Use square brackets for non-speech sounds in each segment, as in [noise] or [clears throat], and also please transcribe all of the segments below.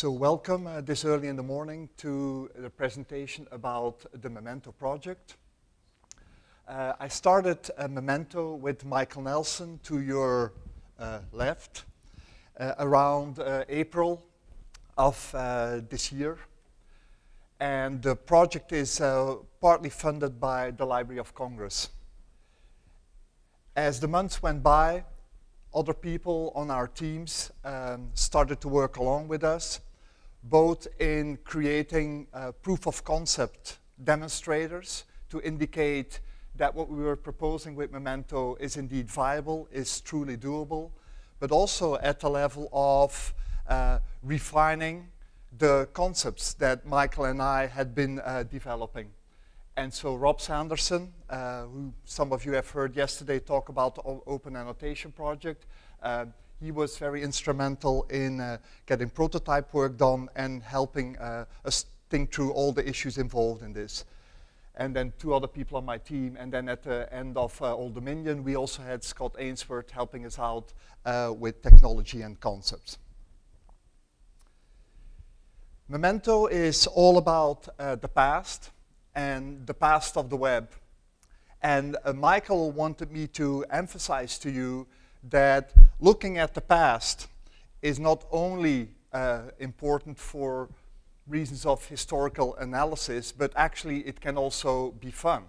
So welcome uh, this early in the morning to the presentation about the Memento project. Uh, I started Memento with Michael Nelson to your uh, left uh, around uh, April of this year. And the project is partly funded by the Library of Congress. As the months went by, other people on our teams um, started to work along with us, both in creating uh, proof of concept demonstrators to indicate that what we were proposing with Memento is indeed viable, is truly doable, but also at the level of uh, refining the concepts that Michael and I had been uh, developing. And so Rob Sanderson, uh, who some of you have heard yesterday talk about the Open Annotation Project, uh, he was very instrumental in uh, getting prototype work done and helping uh, us think through all the issues involved in this. And then two other people on my team. And then at the end of uh, Old Dominion, we also had Scott Ainsworth helping us out with technology and concepts. Memento is all about the past and the past of the web. And uh, Michael wanted me to emphasize to you that looking at the past is not only uh, important for reasons of historical analysis, but actually it can also be fun.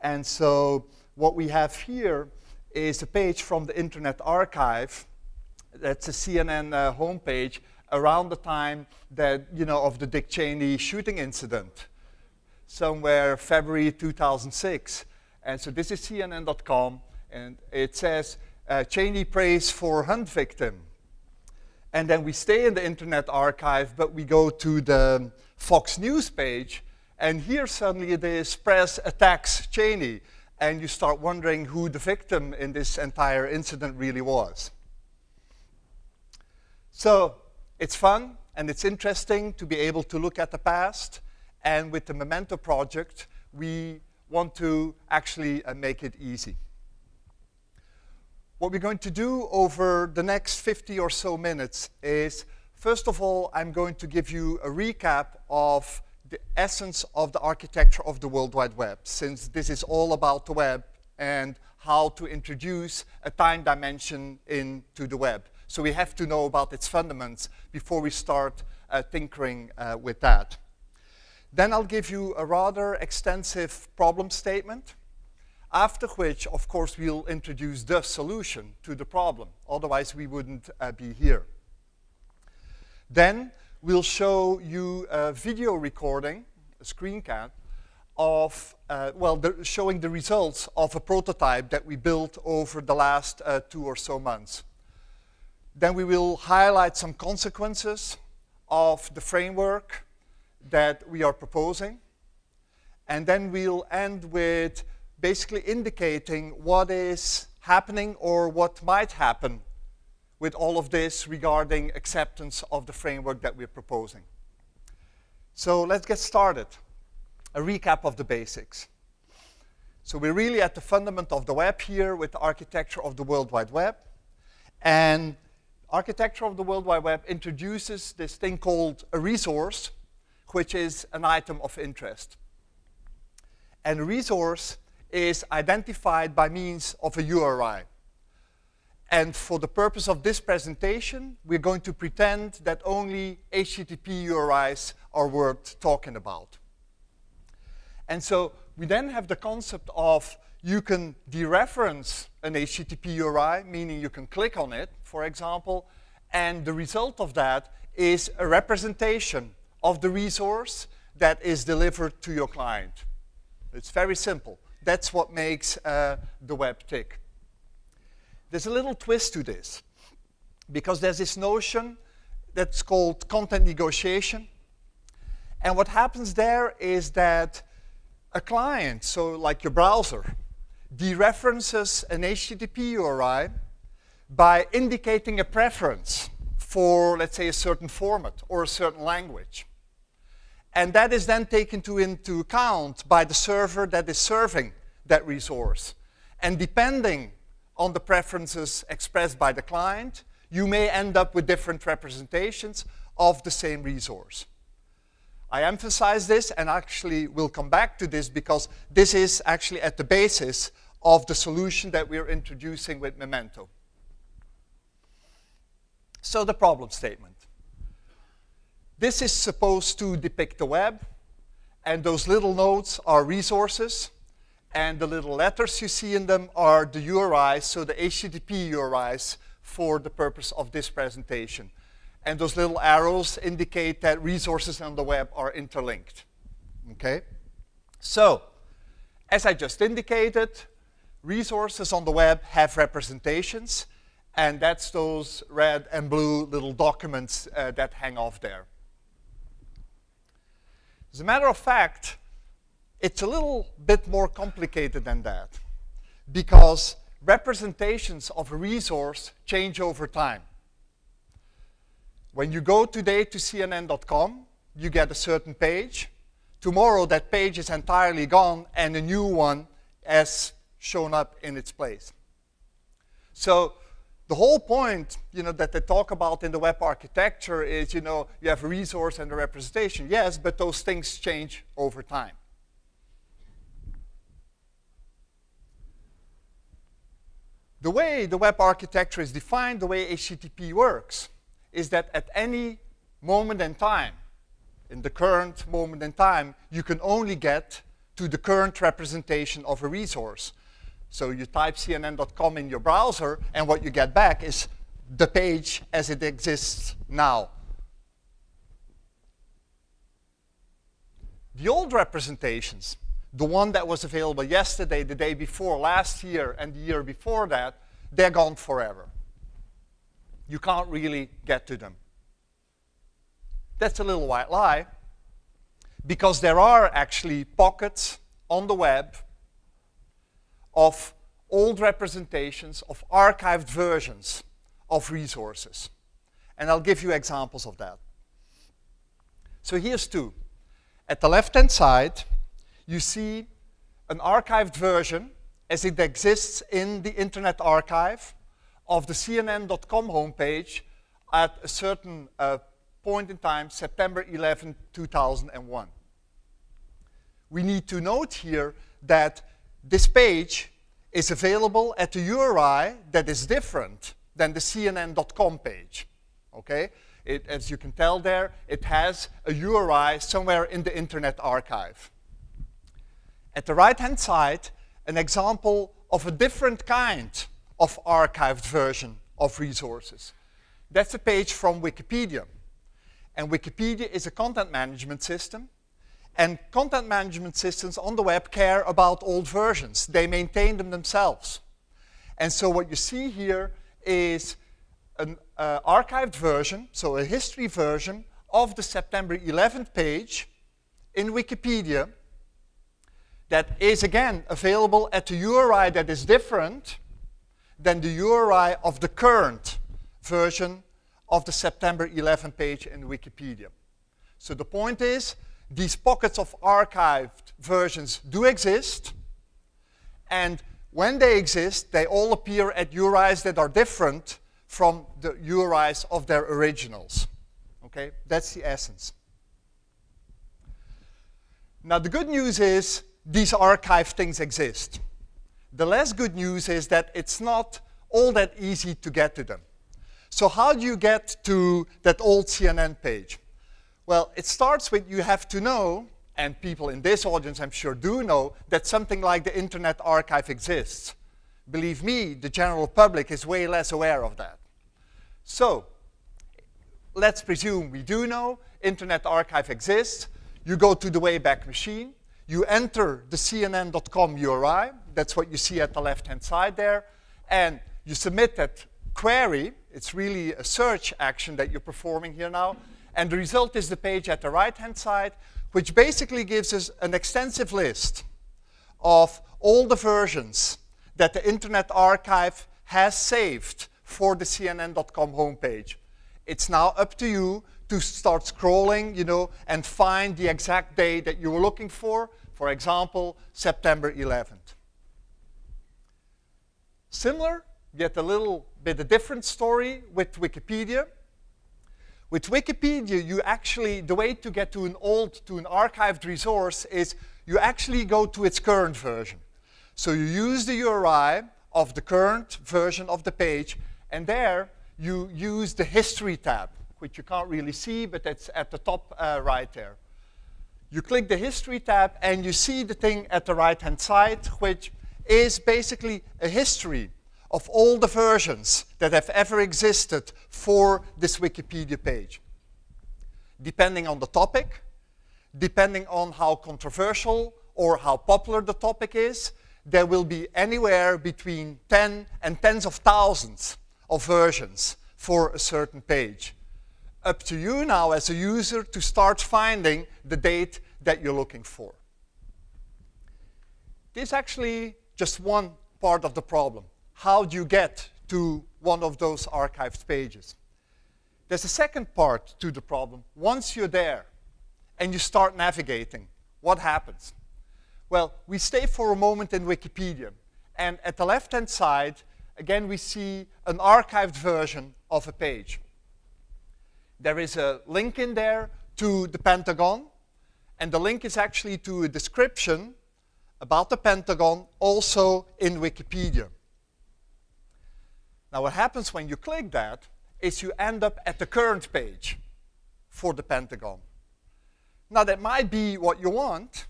And so what we have here is a page from the Internet Archive. That's a CNN uh, homepage around the time that, you know, of the Dick Cheney shooting incident somewhere February 2006. And so this is CNN.com, and it says, uh, Cheney prays for hunt victim. And then we stay in the Internet Archive, but we go to the Fox News page, and here suddenly the press attacks Cheney. And you start wondering who the victim in this entire incident really was. So it's fun and it's interesting to be able to look at the past and with the Memento project, we want to actually uh, make it easy. What we're going to do over the next 50 or so minutes is, first of all, I'm going to give you a recap of the essence of the architecture of the World Wide Web, since this is all about the web and how to introduce a time dimension into the web. So we have to know about its fundamentals before we start uh, tinkering uh, with that. Then I'll give you a rather extensive problem statement, after which, of course, we'll introduce the solution to the problem. Otherwise, we wouldn't uh, be here. Then we'll show you a video recording, a screen cap, of, uh, well, the, showing the results of a prototype that we built over the last uh, two or so months. Then we will highlight some consequences of the framework that we are proposing. And then we'll end with basically indicating what is happening or what might happen with all of this regarding acceptance of the framework that we're proposing. So let's get started. A recap of the basics. So we're really at the fundament of the web here with the architecture of the World Wide Web. And architecture of the World Wide Web introduces this thing called a resource, which is an item of interest. And resource is identified by means of a URI. And for the purpose of this presentation, we're going to pretend that only HTTP URIs are worth talking about. And so we then have the concept of you can dereference an HTTP URI, meaning you can click on it, for example, and the result of that is a representation of the resource that is delivered to your client. It's very simple. That's what makes uh, the web tick. There's a little twist to this, because there's this notion that's called content negotiation. And what happens there is that a client, so like your browser, dereferences an HTTP URI by indicating a preference for, let's say, a certain format or a certain language. And that is then taken to into account by the server that is serving that resource. And depending on the preferences expressed by the client, you may end up with different representations of the same resource. I emphasize this and actually will come back to this because this is actually at the basis of the solution that we're introducing with Memento. So the problem statement. This is supposed to depict the web, and those little nodes are resources, and the little letters you see in them are the URIs, so the HTTP URIs for the purpose of this presentation. And those little arrows indicate that resources on the web are interlinked. Okay? So, as I just indicated, resources on the web have representations, and that's those red and blue little documents uh, that hang off there. As a matter of fact, it's a little bit more complicated than that because representations of a resource change over time. When you go today to CNN.com, you get a certain page. Tomorrow, that page is entirely gone, and a new one has shown up in its place. So the whole point, you know, that they talk about in the web architecture is, you know, you have a resource and a representation. Yes, but those things change over time. The way the web architecture is defined, the way HTTP works, is that at any moment in time, in the current moment in time, you can only get to the current representation of a resource. So you type cnn.com in your browser, and what you get back is the page as it exists now. The old representations, the one that was available yesterday, the day before, last year, and the year before that, they're gone forever you can't really get to them. That's a little white lie, because there are actually pockets on the web of old representations of archived versions of resources. And I'll give you examples of that. So here's two. At the left-hand side, you see an archived version as it exists in the Internet Archive of the CNN.com homepage at a certain uh, point in time, September 11, 2001. We need to note here that this page is available at a URI that is different than the CNN.com page. Okay? It, as you can tell there, it has a URI somewhere in the Internet Archive. At the right-hand side, an example of a different kind of archived version of resources. That's a page from Wikipedia. And Wikipedia is a content management system. And content management systems on the web care about old versions. They maintain them themselves. And so what you see here is an uh, archived version, so a history version, of the September 11th page in Wikipedia that is, again, available at a URI that is different than the URI of the current version of the September 11 page in Wikipedia. So the point is, these pockets of archived versions do exist, and when they exist, they all appear at URIs that are different from the URIs of their originals. Okay, that's the essence. Now the good news is these archived things exist. The less good news is that it's not all that easy to get to them. So how do you get to that old CNN page? Well, it starts with you have to know, and people in this audience I'm sure do know, that something like the Internet Archive exists. Believe me, the general public is way less aware of that. So, let's presume we do know Internet Archive exists. You go to the Wayback Machine, you enter the CNN.com URI, that's what you see at the left-hand side there, and you submit that query. It's really a search action that you're performing here now, and the result is the page at the right-hand side, which basically gives us an extensive list of all the versions that the Internet Archive has saved for the CNN.com homepage. It's now up to you to start scrolling, you know, and find the exact day that you were looking for. For example, September 11th. Similar, yet a little bit a different story with Wikipedia. With Wikipedia, you actually, the way to get to an old, to an archived resource is you actually go to its current version. So you use the URI of the current version of the page, and there you use the history tab, which you can't really see, but it's at the top uh, right there. You click the history tab, and you see the thing at the right-hand side, which is basically a history of all the versions that have ever existed for this Wikipedia page. Depending on the topic, depending on how controversial or how popular the topic is, there will be anywhere between 10 and tens of thousands of versions for a certain page. Up to you now as a user to start finding the date that you're looking for. This is actually just one part of the problem. How do you get to one of those archived pages? There's a second part to the problem. Once you're there and you start navigating, what happens? Well, we stay for a moment in Wikipedia. And at the left-hand side, again, we see an archived version of a page. There is a link in there to the Pentagon, and the link is actually to a description about the Pentagon also in Wikipedia. Now what happens when you click that is you end up at the current page for the Pentagon. Now that might be what you want,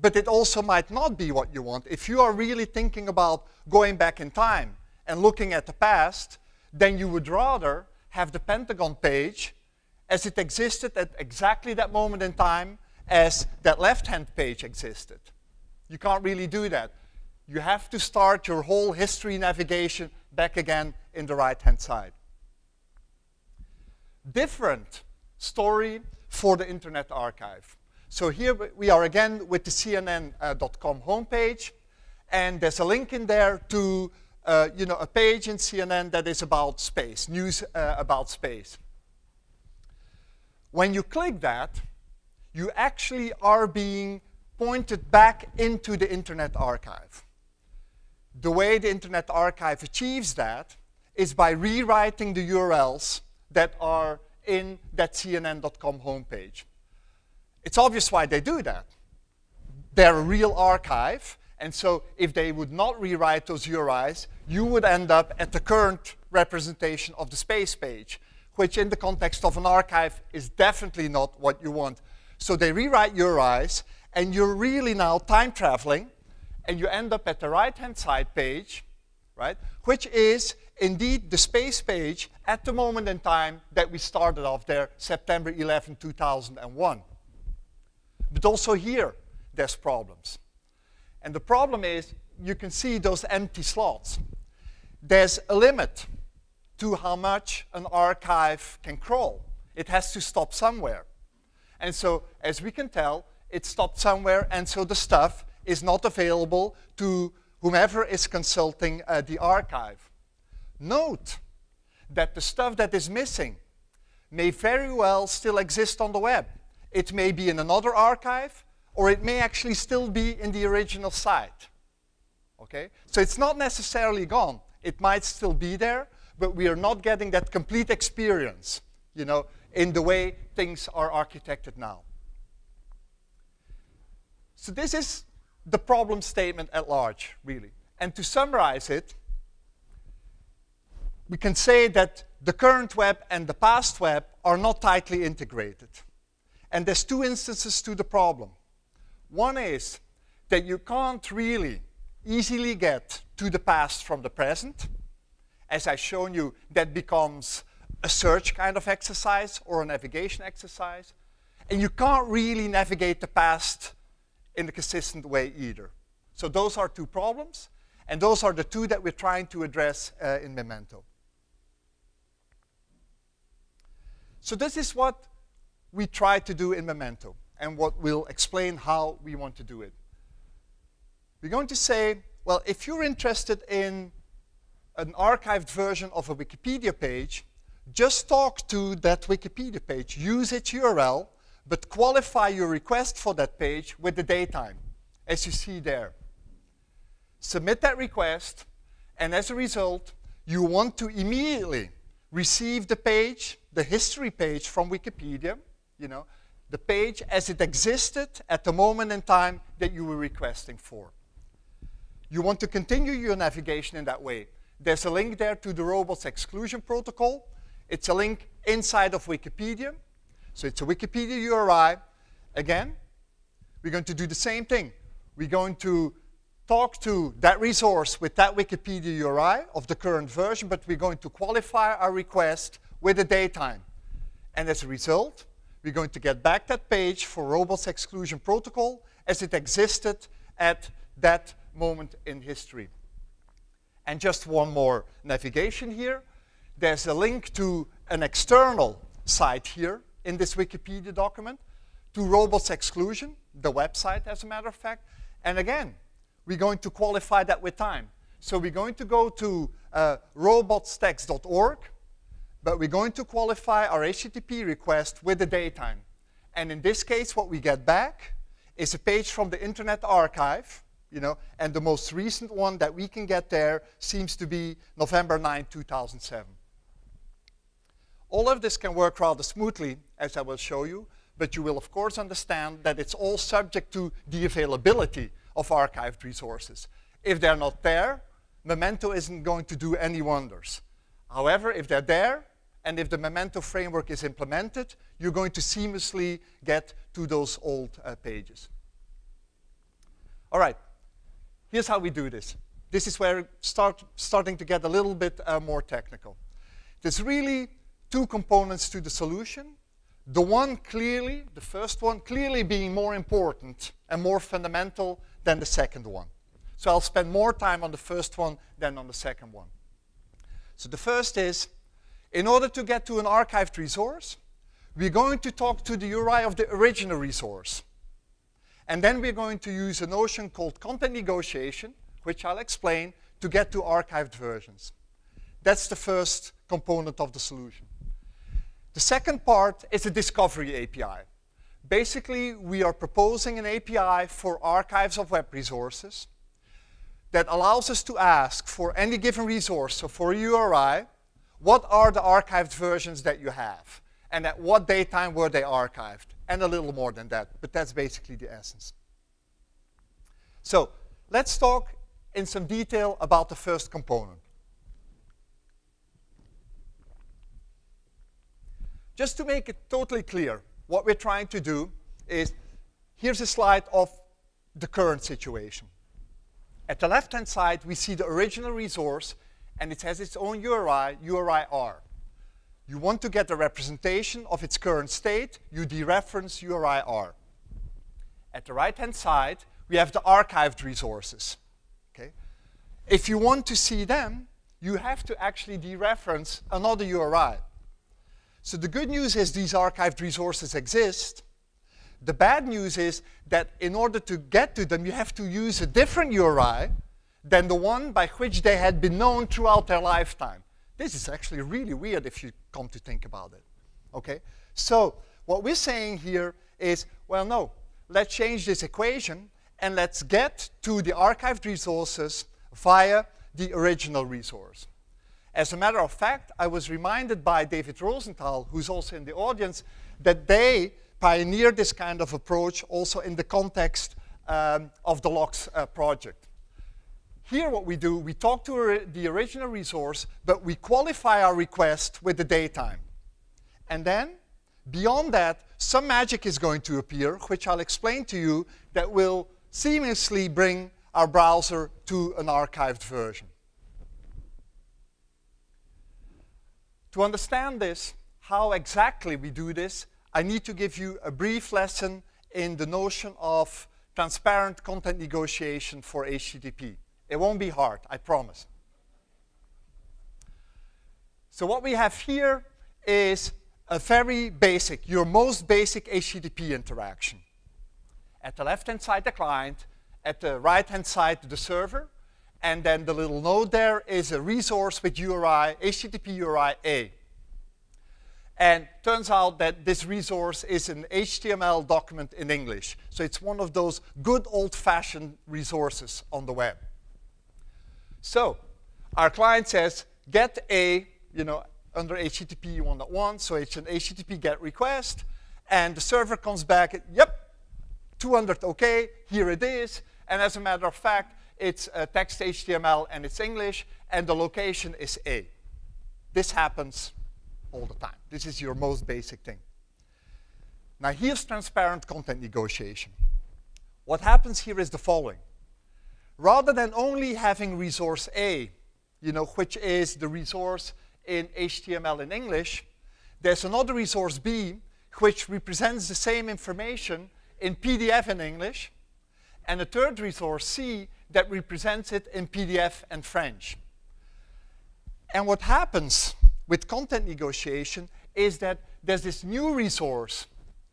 but it also might not be what you want. If you are really thinking about going back in time and looking at the past, then you would rather have the Pentagon page as it existed at exactly that moment in time as that left-hand page existed. You can't really do that. You have to start your whole history navigation back again in the right-hand side. Different story for the Internet Archive. So here we are again with the CNN.com uh, homepage, and there's a link in there to uh, you know, a page in CNN that is about space, news uh, about space. When you click that, you actually are being pointed back into the Internet Archive. The way the Internet Archive achieves that is by rewriting the URLs that are in that CNN.com homepage. It's obvious why they do that. They're a real archive, and so if they would not rewrite those URIs, you would end up at the current representation of the space page, which in the context of an archive is definitely not what you want. So they rewrite URIs, and you're really now time traveling, and you end up at the right-hand side page, right, which is indeed the space page at the moment in time that we started off there, September 11, 2001. But also here, there's problems. And the problem is, you can see those empty slots. There's a limit to how much an archive can crawl. It has to stop somewhere. And so, as we can tell, it stopped somewhere, and so the stuff is not available to whomever is consulting uh, the archive. Note that the stuff that is missing may very well still exist on the web. It may be in another archive, or it may actually still be in the original site. Okay? So it's not necessarily gone. It might still be there, but we are not getting that complete experience, you know, in the way things are architected now. So this is the problem statement at large, really. And to summarize it, we can say that the current web and the past web are not tightly integrated. And there's two instances to the problem. One is that you can't really easily get to the past from the present. As I've shown you, that becomes a search kind of exercise or a navigation exercise. And you can't really navigate the past in a consistent way either. So those are two problems, and those are the two that we're trying to address uh, in Memento. So this is what we try to do in Memento, and what we'll explain how we want to do it. We're going to say, well, if you're interested in an archived version of a Wikipedia page, just talk to that Wikipedia page. Use its URL, but qualify your request for that page with the datetime, as you see there. Submit that request, and as a result, you want to immediately receive the page, the history page from Wikipedia, you know, the page as it existed at the moment in time that you were requesting for. You want to continue your navigation in that way. There's a link there to the robots exclusion protocol. It's a link inside of Wikipedia. So it's a Wikipedia URI. Again, we're going to do the same thing. We're going to talk to that resource with that Wikipedia URI of the current version, but we're going to qualify our request with the datetime. And as a result, we're going to get back that page for robots exclusion protocol as it existed at that moment in history. And just one more navigation here. There's a link to an external site here in this Wikipedia document to robots exclusion, the website as a matter of fact. And again, we're going to qualify that with time. So we're going to go to uh, robotstxt.org, but we're going to qualify our HTTP request with the datetime. And in this case, what we get back is a page from the Internet Archive, you know, and the most recent one that we can get there seems to be November 9, 2007. All of this can work rather smoothly, as I will show you, but you will of course understand that it's all subject to the availability of archived resources. If they're not there, Memento isn't going to do any wonders. However, if they're there, and if the Memento framework is implemented, you're going to seamlessly get to those old uh, pages. All right, here's how we do this. This is where start starting to get a little bit uh, more technical. There's really two components to the solution. The one clearly, the first one, clearly being more important and more fundamental than the second one. So I'll spend more time on the first one than on the second one. So the first is, in order to get to an archived resource, we're going to talk to the URI of the original resource. And then we're going to use a notion called content negotiation, which I'll explain, to get to archived versions. That's the first component of the solution. The second part is a discovery API. Basically, we are proposing an API for archives of web resources that allows us to ask for any given resource, so for a URI, what are the archived versions that you have? And at what datetime were they archived? And a little more than that, but that's basically the essence. So let's talk in some detail about the first component. Just to make it totally clear, what we're trying to do is, here's a slide of the current situation. At the left-hand side, we see the original resource, and it has its own URI, URI-R. You want to get a representation of its current state, you dereference URI-R. At the right-hand side, we have the archived resources. Okay? If you want to see them, you have to actually dereference another URI. So the good news is these archived resources exist. The bad news is that in order to get to them, you have to use a different URI than the one by which they had been known throughout their lifetime. This is actually really weird if you come to think about it. Okay? So what we're saying here is, well, no, let's change this equation and let's get to the archived resources via the original resource. As a matter of fact, I was reminded by David Rosenthal, who's also in the audience, that they pioneered this kind of approach also in the context um, of the LOCKSS uh, project. Here what we do, we talk to the original resource, but we qualify our request with the datetime. And then, beyond that, some magic is going to appear, which I'll explain to you, that will seamlessly bring our browser to an archived version. To understand this, how exactly we do this, I need to give you a brief lesson in the notion of transparent content negotiation for HTTP. It won't be hard, I promise. So what we have here is a very basic, your most basic HTTP interaction. At the left-hand side, the client. At the right-hand side, the server. And then the little node there is a resource with URI, HTTP URI A. And turns out that this resource is an HTML document in English. So it's one of those good old-fashioned resources on the web. So our client says, get a, you know, under HTTP you want that so it's an HTTP GET request, and the server comes back, yep, 200 OK, here it is, and as a matter of fact, it's uh, text HTML and it's English, and the location is A. This happens all the time. This is your most basic thing. Now here's transparent content negotiation. What happens here is the following. Rather than only having resource A, you know, which is the resource in HTML in English, there's another resource B which represents the same information in PDF in English, and a third resource C that represents it in PDF and French. And what happens with content negotiation is that there's this new resource,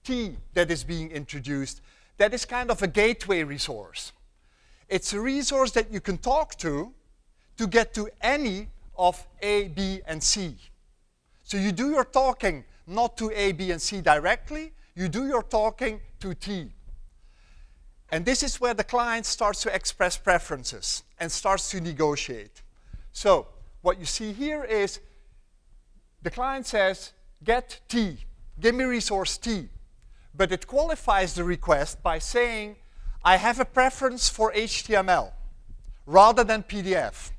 T, that is being introduced, that is kind of a gateway resource. It's a resource that you can talk to to get to any of A, B, and C. So you do your talking not to A, B, and C directly, you do your talking to T. And this is where the client starts to express preferences and starts to negotiate. So what you see here is the client says, get T, give me resource T. But it qualifies the request by saying, I have a preference for HTML rather than PDF.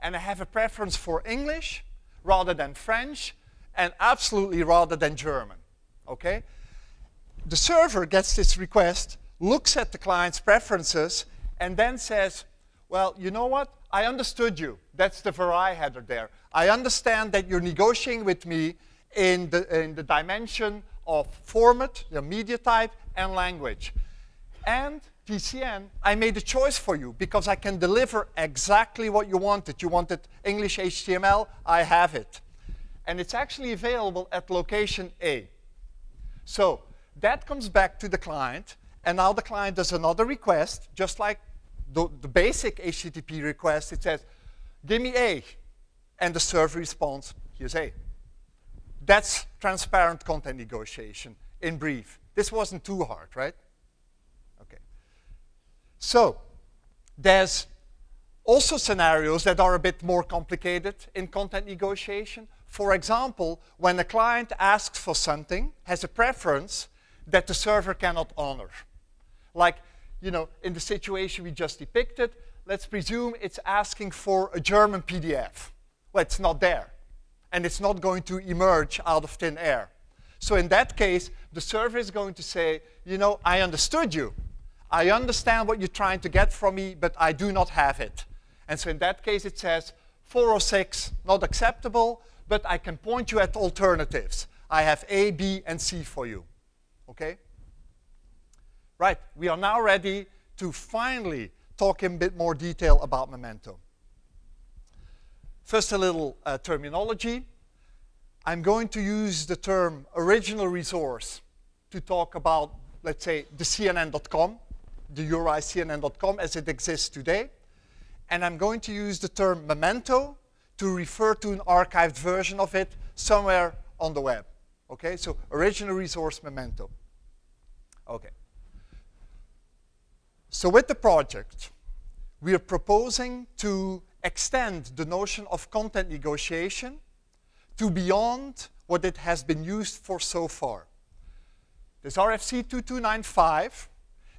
And I have a preference for English rather than French, and absolutely rather than German. Okay? The server gets this request, looks at the client's preferences, and then says, well, you know what? I understood you. That's the Vary header there. I understand that you're negotiating with me in the, in the dimension of format, the media type, and language. And TCN, I made a choice for you because I can deliver exactly what you wanted. You wanted English HTML, I have it. And it's actually available at location A. So that comes back to the client, and now the client does another request, just like the, the basic HTTP request. It says, give me A. And the server responds, here's A. That's transparent content negotiation in brief. This wasn't too hard, right? Okay. So there's also scenarios that are a bit more complicated in content negotiation. For example, when a client asks for something, has a preference that the server cannot honor. Like, you know, in the situation we just depicted, let's presume it's asking for a German PDF. Well, it's not there. And it's not going to emerge out of thin air. So in that case, the server is going to say, you know, I understood you. I understand what you're trying to get from me, but I do not have it. And so in that case, it says 406, not acceptable, but I can point you at alternatives. I have A, B, and C for you. Okay? Right, we are now ready to finally talk in a bit more detail about Memento. First, a little uh, terminology. I'm going to use the term original resource to talk about, let's say, the CNN.com, the URI as it exists today. And I'm going to use the term memento to refer to an archived version of it somewhere on the web. Okay, so original resource memento. Okay. So with the project, we are proposing to extend the notion of content negotiation to beyond what it has been used for so far. There's RFC 2295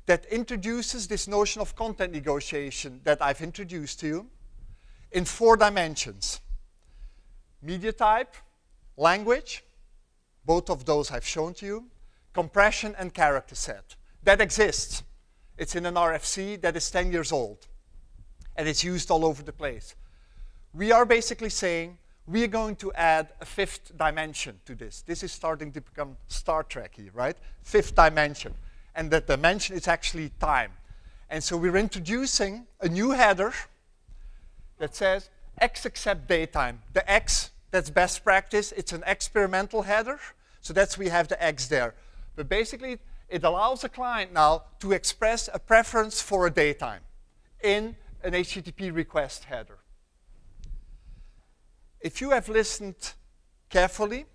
that introduces this notion of content negotiation that I've introduced to you in four dimensions. Media type, language, both of those I've shown to you, compression and character set. That exists. It's in an RFC that is 10 years old, and it's used all over the place. We are basically saying we are going to add a fifth dimension to this. This is starting to become Star Trek here, right? Fifth dimension. And that dimension is actually time. And so we're introducing a new header that says X accept datetime. The X, that's best practice. It's an experimental header. So that's we have the X there. But basically, it allows a client now to express a preference for a datetime in an HTTP request header. If you have listened carefully,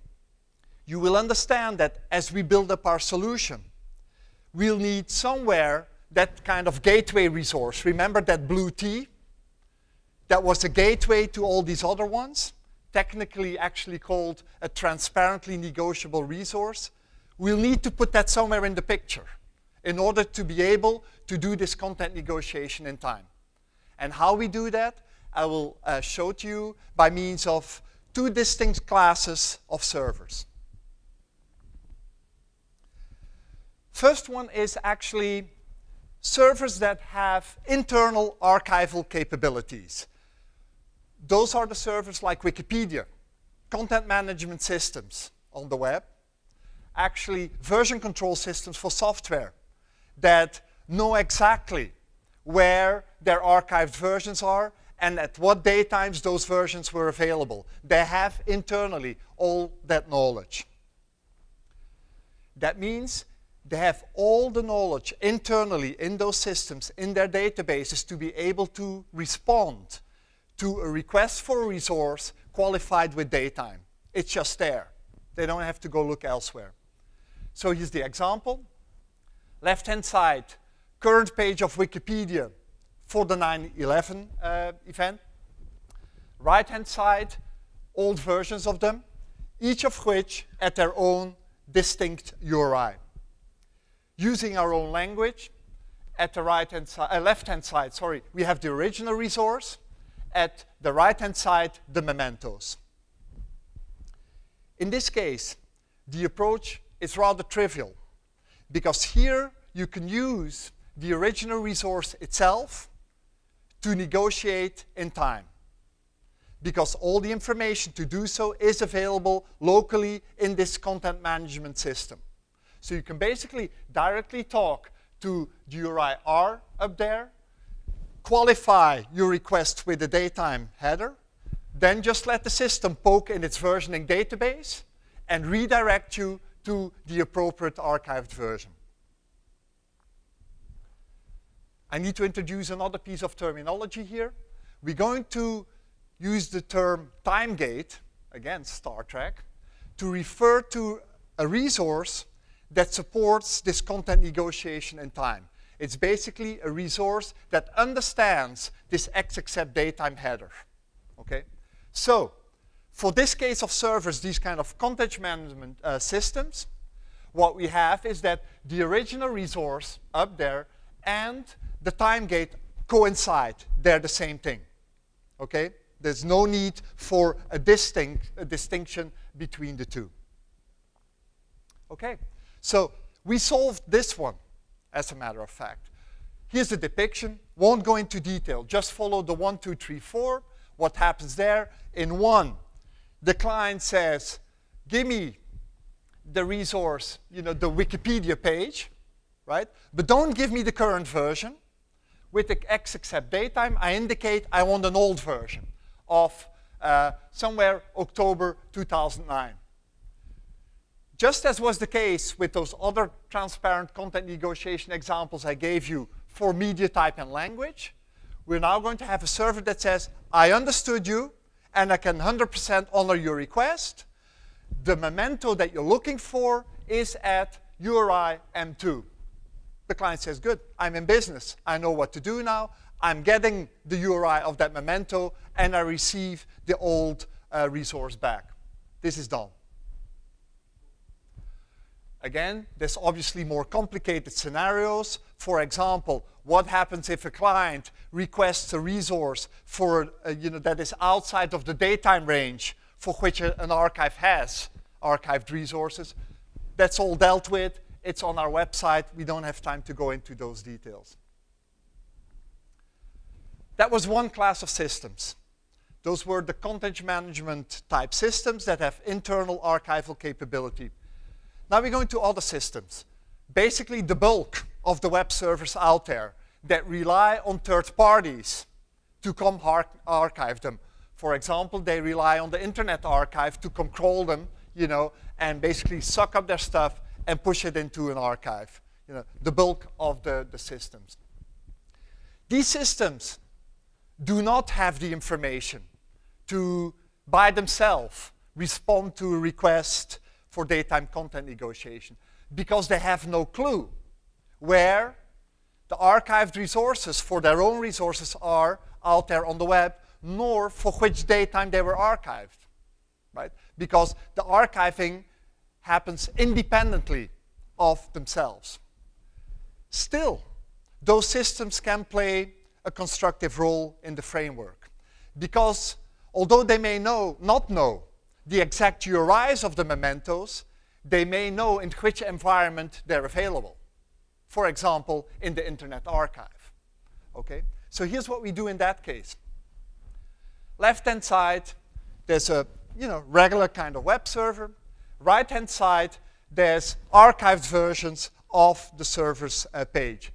you will understand that as we build up our solution, we'll need somewhere that kind of gateway resource. Remember that blue T? That was a gateway to all these other ones. technically actually called a transparently negotiable resource, we'll need to put that somewhere in the picture in order to be able to do this content negotiation in time. And how we do that, I will uh, show to you by means of two distinct classes of servers. First one is actually servers that have internal archival capabilities. Those are the servers like Wikipedia, content management systems on the web, actually version control systems for software that know exactly where their archived versions are and at what datetimes those versions were available. They have internally all that knowledge. That means they have all the knowledge internally in those systems, in their databases, to be able to respond to a request for a resource qualified with datetime. It's just there. They don't have to go look elsewhere. So here's the example. Left-hand side, current page of Wikipedia for the 9-11 uh, event. Right-hand side, old versions of them, each of which at their own distinct URI. Using our own language, at the right-hand side, uh, left-hand side, sorry, we have the original resource. At the right-hand side, the mementos. In this case, the approach is rather trivial because here you can use the original resource itself to negotiate in time. Because all the information to do so is available locally in this content management system. So you can basically directly talk to the URI R up there, qualify your request with the datetime header, then just let the system poke in its versioning database and redirect you to the appropriate archived version. I need to introduce another piece of terminology here. We're going to use the term time gate, again, Star Trek, to refer to a resource that supports this content negotiation in time. It's basically a resource that understands this X-accept datetime header. Okay? So, for this case of servers, these kind of content management uh, systems, what we have is that the original resource up there and the time gate coincide. They're the same thing. Okay? There's no need for a, distinct, a distinction between the two. Okay, so we solved this one, as a matter of fact. Here's the depiction. Won't go into detail. Just follow the one, two, three, four. What happens there? In one, the client says, give me the resource, you know, the Wikipedia page, right? But don't give me the current version with the x accept datetime, I indicate I want an old version of uh, somewhere October 2009. Just as was the case with those other transparent content negotiation examples I gave you for media type and language, we're now going to have a server that says, I understood you, and I can 100% honor your request. The memento that you're looking for is at URI M2. The client says, good, I'm in business. I know what to do now. I'm getting the URI of that memento, and I receive the old uh, resource back. This is done. Again, there's obviously more complicated scenarios. For example, what happens if a client requests a resource for, uh, you know, that is outside of the datetime range for which a, an archive has archived resources? That's all dealt with. It's on our website. We don't have time to go into those details. That was one class of systems. Those were the content management type systems that have internal archival capability. Now we're going to other systems. Basically the bulk of the web servers out there that rely on third parties to come archive them. For example, they rely on the Internet Archive to control them, you know, and basically suck up their stuff and push it into an archive, you know, the bulk of the, the systems. These systems do not have the information to, by themselves, respond to a request for datetime content negotiation because they have no clue where the archived resources for their own resources are out there on the web, nor for which datetime they were archived. right? Because the archiving happens independently of themselves. Still, those systems can play a constructive role in the framework because although they may know, not know the exact URIs of the mementos, they may know in which environment they're available. For example, in the Internet Archive. Okay? So here's what we do in that case. Left-hand side, there's a you know, regular kind of web server. Right-hand side, there's archived versions of the server's uh, page.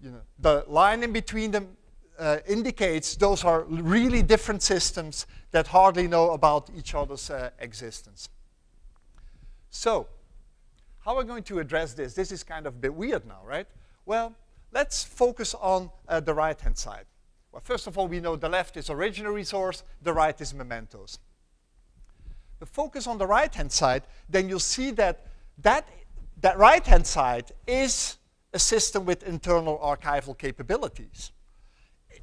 You know, the line in between them uh, indicates those are really different systems that hardly know about each other's uh, existence. So, how are we going to address this? This is kind of a bit weird now, right? Well, let's focus on uh, the right-hand side. Well, first of all, we know the left is original resource, the right is mementos. The focus on the right-hand side, then you'll see that that, that right-hand side is a system with internal archival capabilities.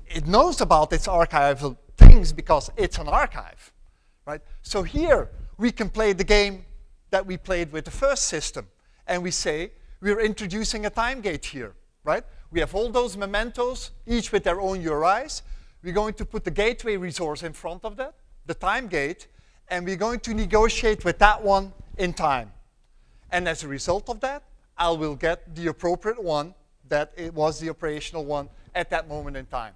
It knows about its archival things because it's an archive, right? So here, we can play the game that we played with the first system. And we say, we're introducing a time gate here, right? We have all those mementos, each with their own URIs. We're going to put the gateway resource in front of that, the time gate, and we're going to negotiate with that one in time. And as a result of that, I will get the appropriate one that it was the operational one at that moment in time.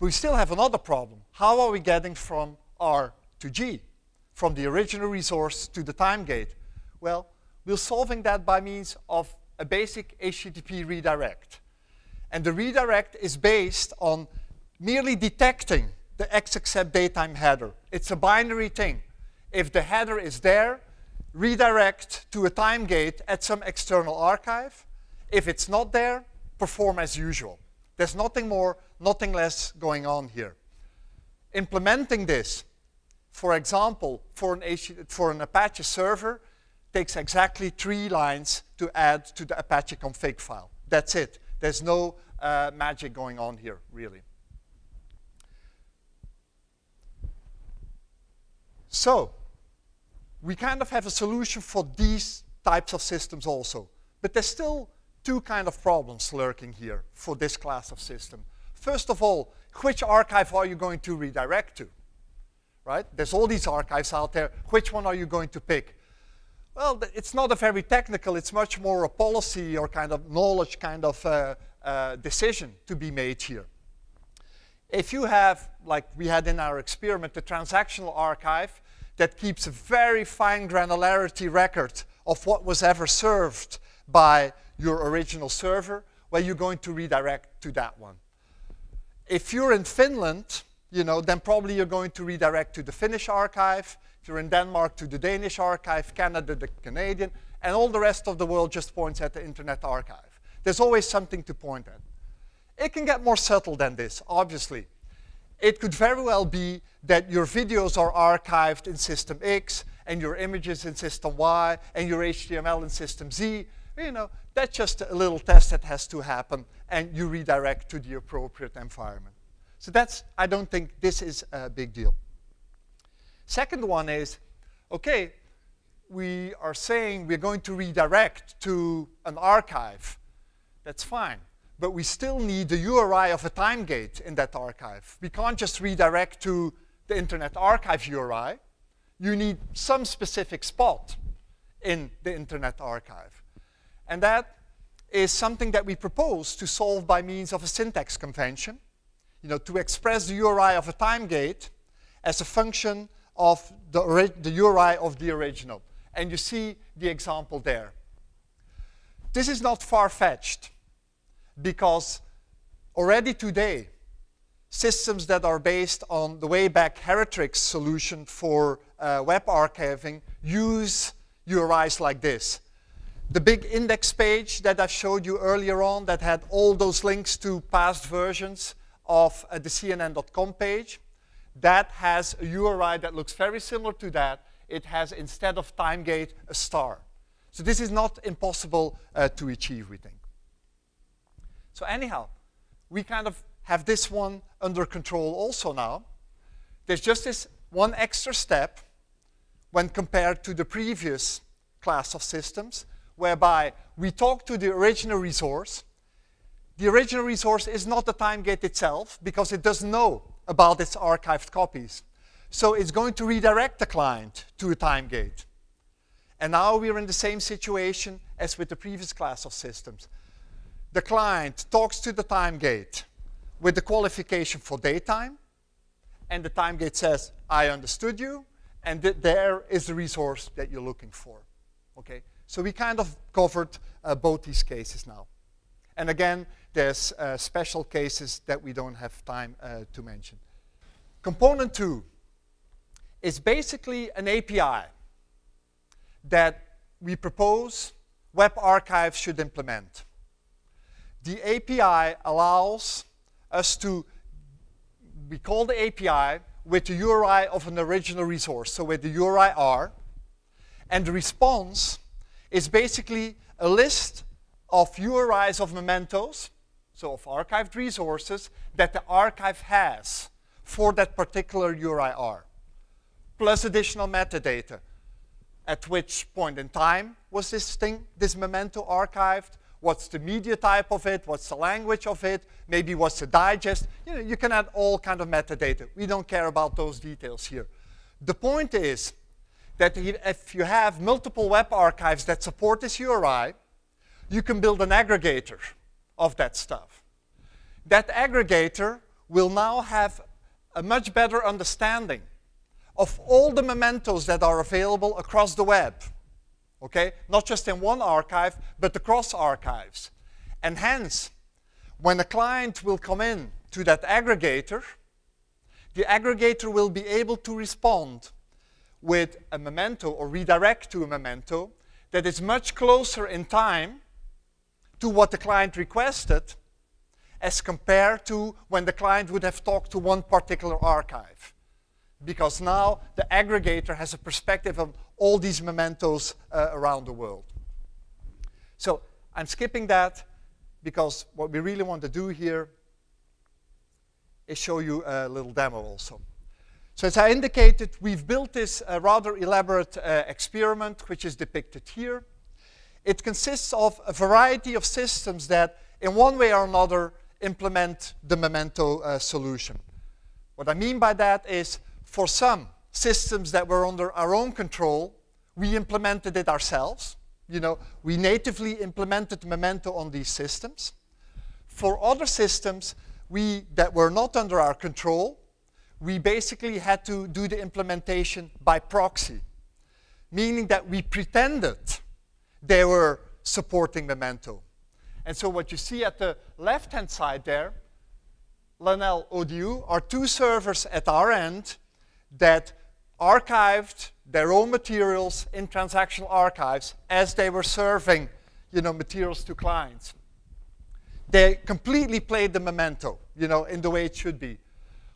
We still have another problem. How are we getting from R to G? From the original resource to the time gate? Well, we're solving that by means of a basic HTTP redirect. And the redirect is based on merely detecting the X-Accept datetime header. It's a binary thing. If the header is there, redirect to a time gate at some external archive. If it's not there, perform as usual. There's nothing more, nothing less going on here. Implementing this, for example, for an, for an Apache server, takes exactly three lines to add to the Apache config file. That's it. There's no uh, magic going on here, really. So, we kind of have a solution for these types of systems also. But there's still two kind of problems lurking here for this class of system. First of all, which archive are you going to redirect to? Right? There's all these archives out there. Which one are you going to pick? Well, it's not a very technical, it's much more a policy or kind of knowledge kind of uh, uh, decision to be made here. If you have, like we had in our experiment, the transactional archive that keeps a very fine granularity record of what was ever served by your original server, well, you're going to redirect to that one. If you're in Finland, you know, then probably you're going to redirect to the Finnish archive. If you're in Denmark, to the Danish archive, Canada, the Canadian, and all the rest of the world just points at the Internet Archive. There's always something to point at. It can get more subtle than this, obviously. It could very well be that your videos are archived in system X, and your images in system Y, and your HTML in system Z. You know, that's just a little test that has to happen, and you redirect to the appropriate environment. So that's, I don't think this is a big deal. Second one is, okay, we are saying we're going to redirect to an archive. That's fine. But we still need the URI of a time gate in that archive. We can't just redirect to the Internet Archive URI. You need some specific spot in the Internet Archive. And that is something that we propose to solve by means of a syntax convention you know, to express the URI of a time gate as a function of the, the URI of the original. And you see the example there. This is not far-fetched because already today, systems that are based on the Wayback Heritrix solution for uh, web archiving use URIs like this. The big index page that I showed you earlier on that had all those links to past versions of uh, the CNN.com page. That has a URI that looks very similar to that. It has, instead of TimeGate, a star. So this is not impossible uh, to achieve, we think. So anyhow, we kind of have this one under control also now. There's just this one extra step when compared to the previous class of systems, whereby we talk to the original resource. The original resource is not the time gate itself because it doesn't know about its archived copies. So it's going to redirect the client to a time gate. And now we're in the same situation as with the previous class of systems. The client talks to the time gate with the qualification for datetime, and the time gate says, I understood you, and th there is the resource that you're looking for. Okay, so we kind of covered uh, both these cases now. And again, there's uh, special cases that we don't have time uh, to mention. Component two is basically an API that we propose Web Archive should implement. The API allows us to, we call the API with the URI of an original resource, so with the URI R, and the response is basically a list of URIs of mementos, so of archived resources, that the archive has for that particular URI-R, plus additional metadata. At which point in time was this thing, this memento archived? What's the media type of it? What's the language of it? Maybe what's the digest? You know, you can add all kind of metadata. We don't care about those details here. The point is that if you have multiple web archives that support this URI, you can build an aggregator of that stuff. That aggregator will now have a much better understanding of all the mementos that are available across the web. Okay? Not just in one archive, but across archives. And hence, when a client will come in to that aggregator, the aggregator will be able to respond with a memento or redirect to a memento that is much closer in time to what the client requested as compared to when the client would have talked to one particular archive. Because now the aggregator has a perspective of all these mementos uh, around the world. So I'm skipping that because what we really want to do here is show you a little demo also. So as I indicated, we've built this uh, rather elaborate uh, experiment, which is depicted here. It consists of a variety of systems that, in one way or another, implement the Memento uh, solution. What I mean by that is, for some systems that were under our own control, we implemented it ourselves. You know, we natively implemented Memento on these systems. For other systems we, that were not under our control, we basically had to do the implementation by proxy, meaning that we pretended they were supporting Memento. And so what you see at the left-hand side there, LANL ODU, are two servers at our end that archived their own materials in transactional archives as they were serving you know, materials to clients. They completely played the memento, you know, in the way it should be.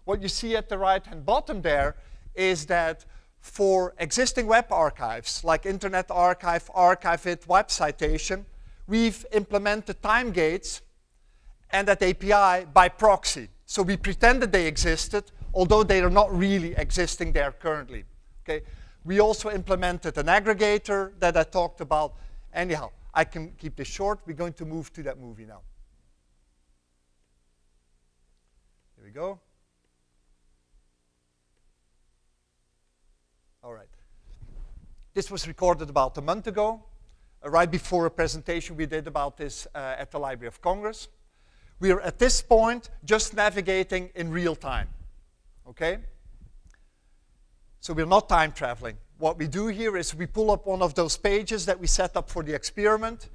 What you see at the right-hand bottom there is that for existing web archives, like Internet Archive, Archive-It, Web Citation, we've implemented time gates and that API by proxy. So we pretended they existed, although they are not really existing there currently. Okay? We also implemented an aggregator that I talked about. Anyhow, I can keep this short. We're going to move to that movie now. Here we go. All right. This was recorded about a month ago, uh, right before a presentation we did about this uh, at the Library of Congress. We are at this point just navigating in real time, okay? So we're not time traveling. What we do here is we pull up one of those pages that we set up for the experiment,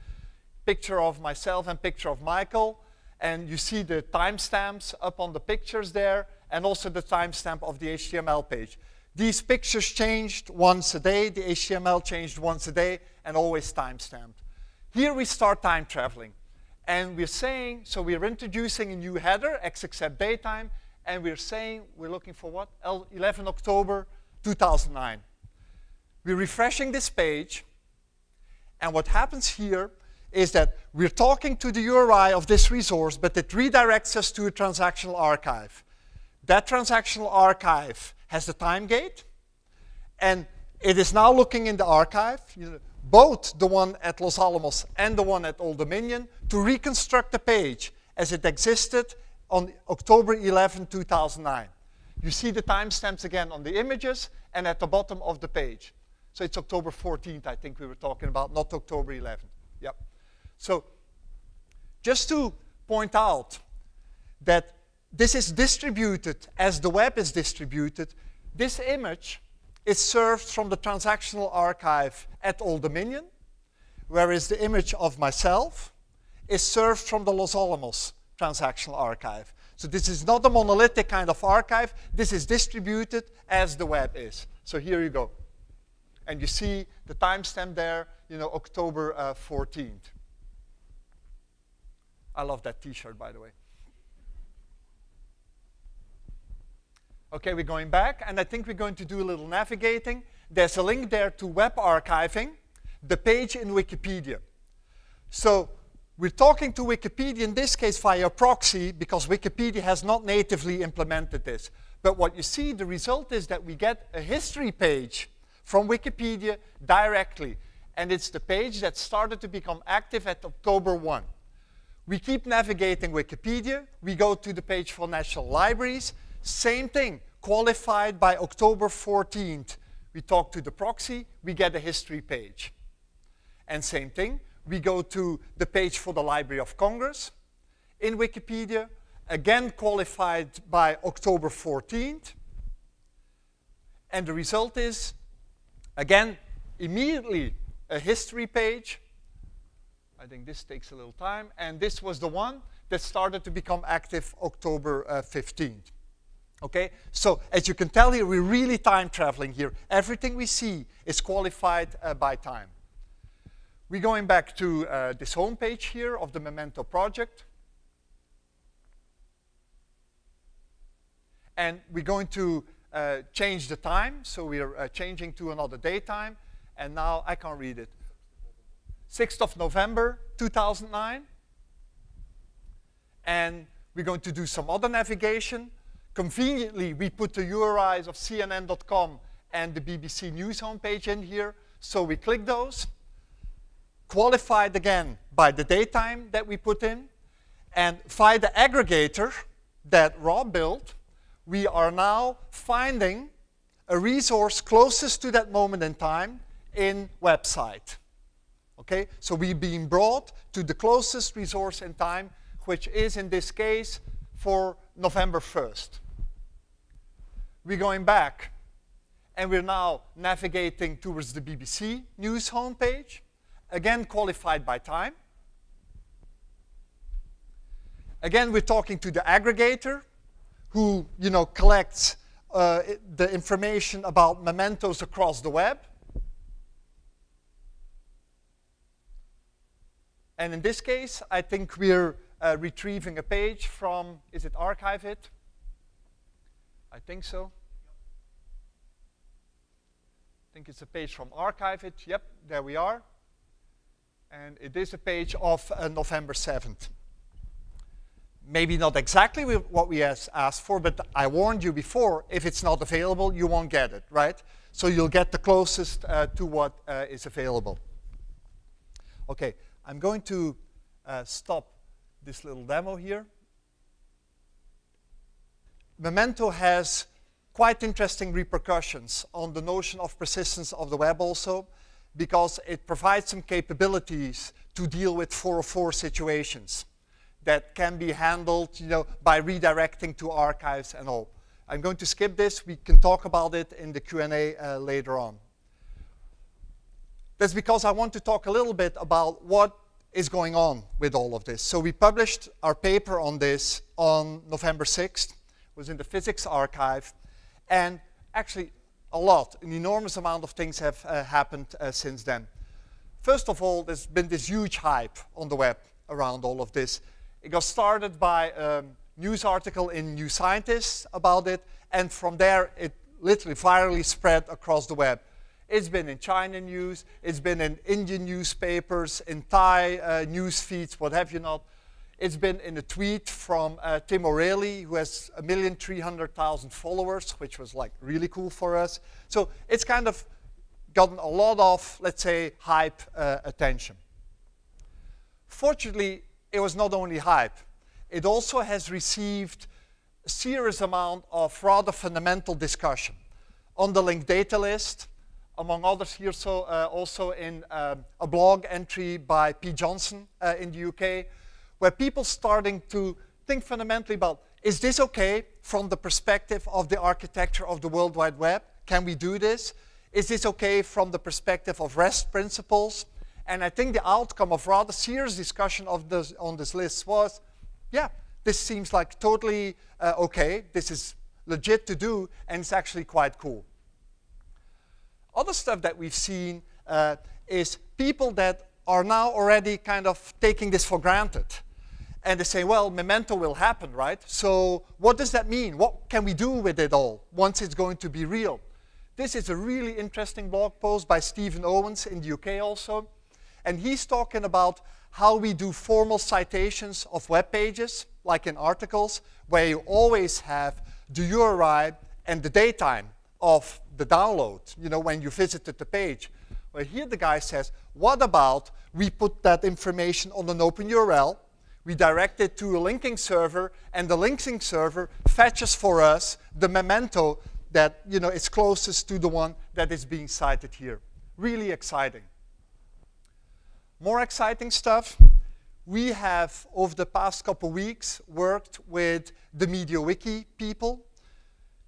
picture of myself and picture of Michael, and you see the timestamps up on the pictures there, and also the timestamp of the HTML page. These pictures changed once a day, the HTML changed once a day, and always time-stamped. Here we start time traveling. And we're saying, so we're introducing a new header, X-Accept datetime, and we're saying we're looking for what? 11 October 2009. We're refreshing this page, and what happens here is that we're talking to the URI of this resource, but it redirects us to a transactional archive. That transactional archive has the time gate. And it is now looking in the archive, you know, both the one at Los Alamos and the one at Old Dominion, to reconstruct the page as it existed on October 11, 2009. You see the timestamps again on the images and at the bottom of the page. So it's October 14th, I think we were talking about, not October 11th. Yep. So just to point out that this is distributed as the web is distributed, this image is served from the transactional archive at Old Dominion, whereas the image of myself is served from the Los Alamos transactional archive. So this is not a monolithic kind of archive. This is distributed as the web is. So here you go. And you see the timestamp there, you know, October uh, 14th. I love that t-shirt, by the way. Okay, we're going back, and I think we're going to do a little navigating. There's a link there to web archiving, the page in Wikipedia. So we're talking to Wikipedia, in this case via proxy, because Wikipedia has not natively implemented this. But what you see, the result is that we get a history page from Wikipedia directly. And it's the page that started to become active at October 1. We keep navigating Wikipedia. We go to the page for National Libraries. Same thing, qualified by October 14th. We talk to the proxy, we get a history page. And same thing, we go to the page for the Library of Congress in Wikipedia, again qualified by October 14th. And the result is, again, immediately a history page. I think this takes a little time. And this was the one that started to become active October uh, 15th. Okay, so as you can tell here, we're really time traveling here. Everything we see is qualified uh, by time. We're going back to uh, this homepage here of the Memento project. And we're going to uh, change the time. So we're uh, changing to another datetime. And now I can't read it. 6th of November, 2009. And we're going to do some other navigation. Conveniently, we put the URIs of CNN.com and the BBC News homepage in here. So we click those qualified again by the datetime that we put in, and via the aggregator that Rob built, we are now finding a resource closest to that moment in time in website. Okay, so we're being brought to the closest resource in time, which is in this case for November 1st. We're going back and we're now navigating towards the BBC News homepage again qualified by time. Again, we're talking to the aggregator who you know, collects uh, the information about mementos across the web. And in this case, I think we're uh, retrieving a page from, is it Archive-It? I think so. I think it's a page from Archive-It. Yep, there we are and it is a page of uh, November 7th. Maybe not exactly what we asked for, but I warned you before, if it's not available, you won't get it, right? So you'll get the closest uh, to what uh, is available. Okay, I'm going to uh, stop this little demo here. Memento has quite interesting repercussions on the notion of persistence of the web also because it provides some capabilities to deal with 404 situations that can be handled you know, by redirecting to archives and all. I'm going to skip this. We can talk about it in the Q&A uh, later on. That's because I want to talk a little bit about what is going on with all of this. So we published our paper on this on November 6th. Was in the physics archive. And actually, a lot. An enormous amount of things have uh, happened uh, since then. First of all, there's been this huge hype on the web around all of this. It got started by a news article in New Scientist about it, and from there it literally virally spread across the web. It's been in China news, it's been in Indian newspapers, in Thai uh, news feeds, what have you not. It's been in a tweet from uh, Tim O'Reilly, who has a million three hundred thousand followers, which was like really cool for us. So it's kind of gotten a lot of, let's say, hype uh, attention. Fortunately, it was not only hype, it also has received a serious amount of rather fundamental discussion on the linked data list, among others here, so uh, also in uh, a blog entry by P. Johnston uh, in the UK, where people starting to think fundamentally about, is this okay from the perspective of the architecture of the World Wide Web? Can we do this? Is this okay from the perspective of REST principles? And I think the outcome of rather serious discussion of this, on this list was, yeah, this seems like totally uh, okay. This is legit to do, and it's actually quite cool. Other stuff that we've seen uh, is people that are now already kind of taking this for granted. And they say, well, memento will happen, right? So what does that mean? What can we do with it all once it's going to be real? This is a really interesting blog post by Stephen Owens in the UK also. And he's talking about how we do formal citations of web pages, like in articles, where you always have the URI and the datetime of the download, you know, when you visited the page. Well, here the guy says, what about we put that information on an open URL, we direct it to a linking server, and the linking server fetches for us the memento that, you know, is closest to the one that is being cited here. Really exciting. More exciting stuff, we have, over the past couple weeks, worked with the MediaWiki people.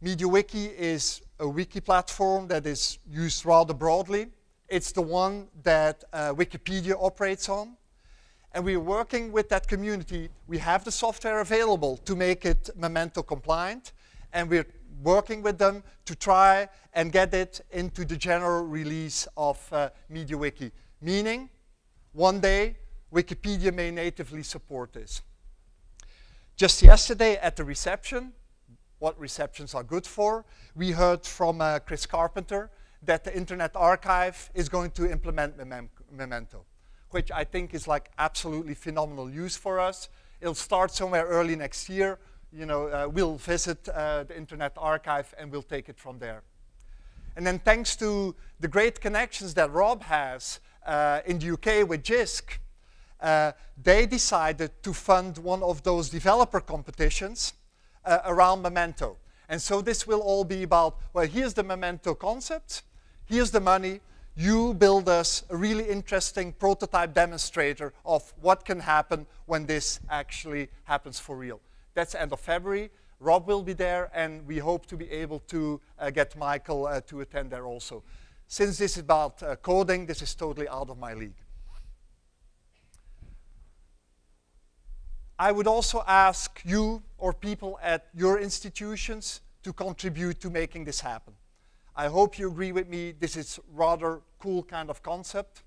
MediaWiki is a wiki platform that is used rather broadly. It's the one that uh, Wikipedia operates on. And we're working with that community. We have the software available to make it Memento compliant. And we're working with them to try and get it into the general release of uh, MediaWiki. Meaning, one day, Wikipedia may natively support this. Just yesterday at the reception, what receptions are good for, we heard from uh, Kris Carpenter that the Internet Archive is going to implement Memento, which I think is like absolutely phenomenal use for us. It'll start somewhere early next year. You know, uh, we'll visit uh, the Internet Archive and we'll take it from there. And then thanks to the great connections that Rob has uh, in the UK with JISC, uh, they decided to fund one of those developer competitions uh, around Memento. And so this will all be about, well, here's the Memento concept, here's the money, you build us a really interesting prototype demonstrator of what can happen when this actually happens for real. That's end of February. Rob will be there, and we hope to be able to uh, get Michael uh, to attend there also. Since this is about uh, coding, this is totally out of my league. I would also ask you or people at your institutions to contribute to making this happen. I hope you agree with me, this is rather cool kind of concept.